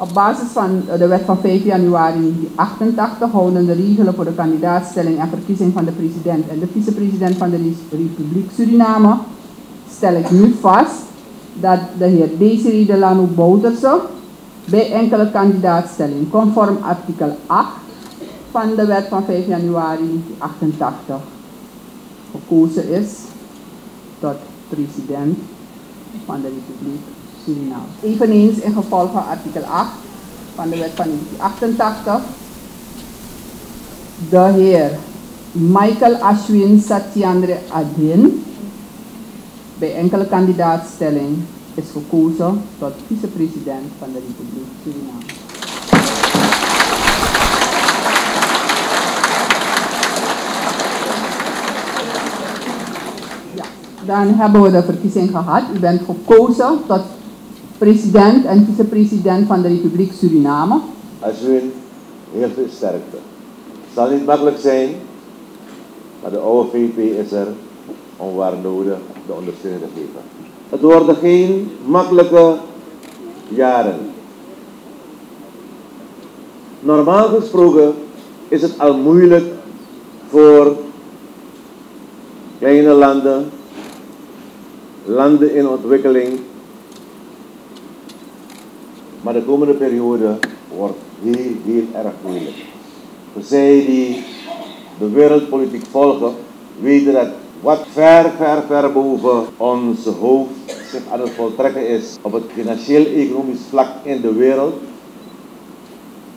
Op basis van de wet van 5 januari 1988 houden de regelen voor de kandidaatstelling en verkiezing van de president en de vicepresident van de Republiek Suriname. Stel ik nu vast dat de heer Desiree Delano Bouterse bij enkele kandidaatstelling conform artikel 8 van de wet van 5 januari 1988 gekozen is tot president van de Republiek Suriname. Eveneens in geval van artikel 8 van de wet van 1988 de heer Michael Ashwin Satyandre Adin bij enkele kandidaatstelling is gekozen tot vicepresident van de Republiek Suriname. Dan hebben we de verkiezing gehad. U bent gekozen tot president en vicepresident van de Republiek Suriname. Ashwin, heel veel sterkte. Het zal niet makkelijk zijn, maar de oude VP is er om waar nodig de ondersteuning te geven. Het worden geen makkelijke jaren. Normaal gesproken is het al moeilijk voor kleine landen, landen in ontwikkeling. Maar de komende periode wordt heel, heel erg moeilijk. Voor zij die de wereldpolitiek volgen, weten dat wat ver, ver, ver boven onze hoofd zich aan het voltrekken is op het financieel-economisch vlak in de wereld,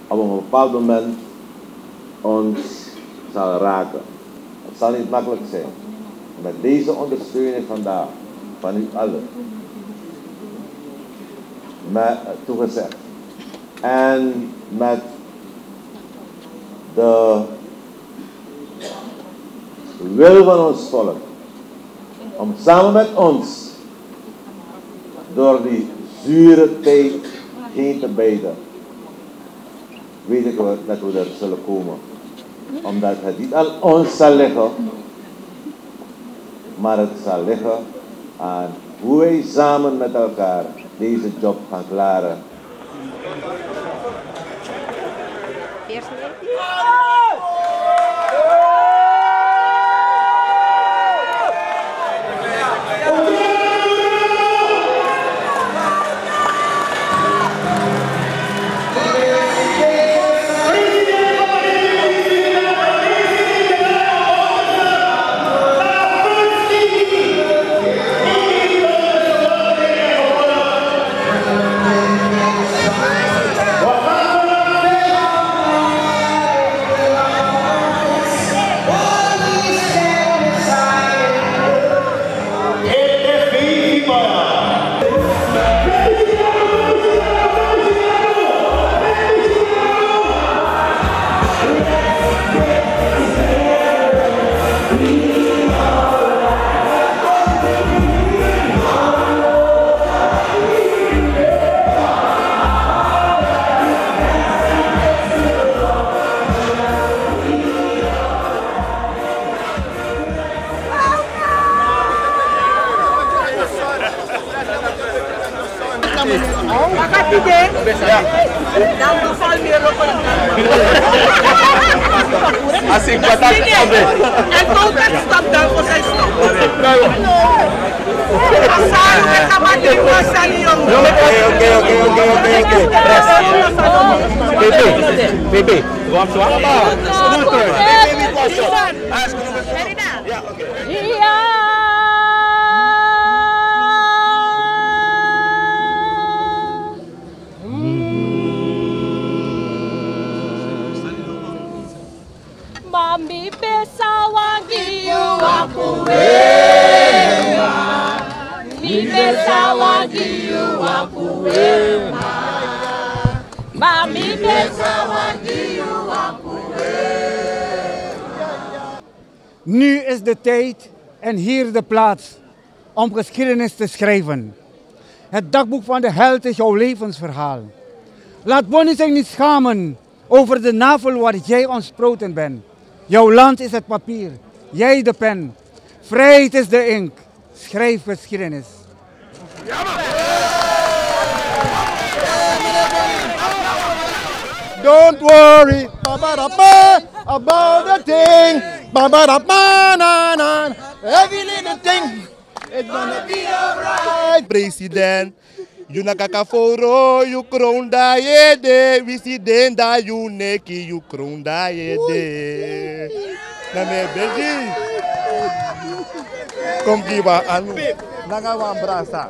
op een bepaald moment ons zal raken. Het zal niet makkelijk zijn. Met deze ondersteuning vandaag, van u allen, toegezegd. En met de wil van ons volk om samen met ons door die zure tijd heen te bijten, weet ik dat we er zullen komen. Omdat het niet aan ons zal liggen, maar het zal liggen aan hoe wij samen met elkaar deze job gaan klaren. Eerst Assim, com ataque também. É todo que está dando, vocês estão. Passaram essa matrícula ali, ó. Ok, ok, ok, ok, ok. Presta. Bebê, bebê. Vamos lá? Vamos lá. Vamos lá. Mami besawangi wakuwema Mi besawangi wakuwema Mami besawangi wakuwema Nu is de tijd en hier de plaats om geschiedenis te schrijven. Het dagboek van de held is jouw levensverhaal. Laat Bonnie zich niet schamen over de navel waar jij ontsproten bent. Jouw land is het papier, jij de pen. Vrijheid is de ink. Schrijf geschiedenis. Don't worry about the thing. Every little thing. It's gonna be alright. President. junakaka foro yukrunda yede wisidenda yuneki yukrunda yede nane beji komkiwa anu. Nanga wa abraçar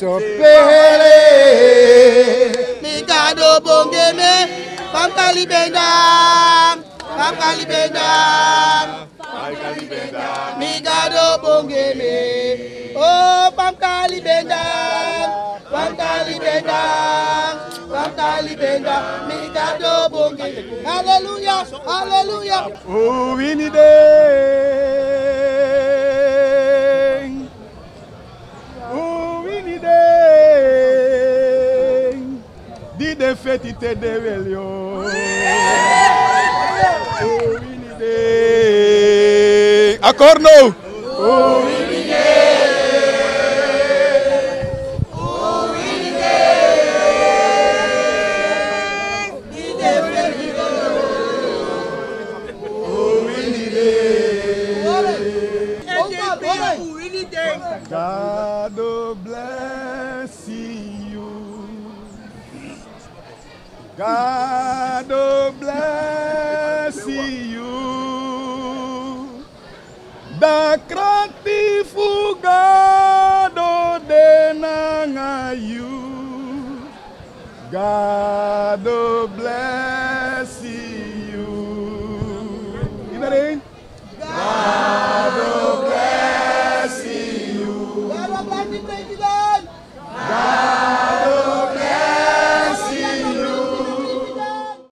sopele mikado bongeme pamkali bendang pamkali bendang pamkali bendang mikado bongeme. Oh pamkali bendang pamkali bendang pamkali bendang mikado bongeme. Hallelujah. Hallelujah. Oh we winide fetite de velio. Oh, Winnie Bye.